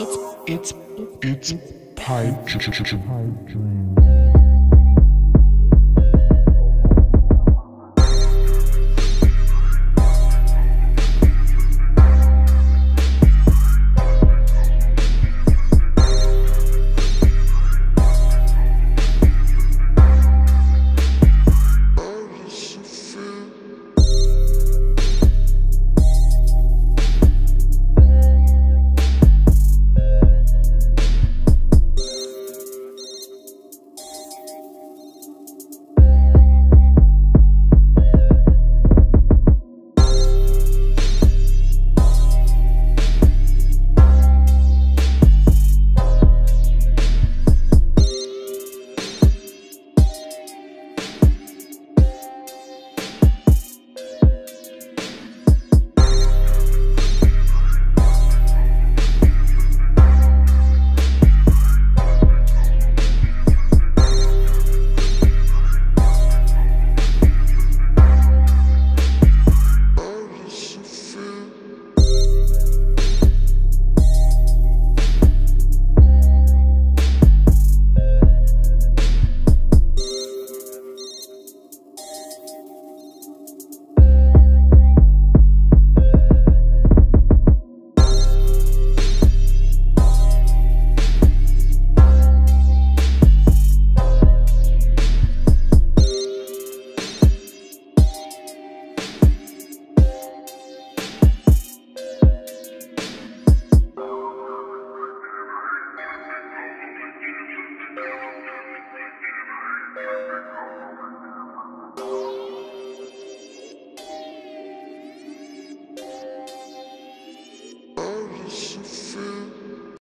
It's it's it's pipe dream.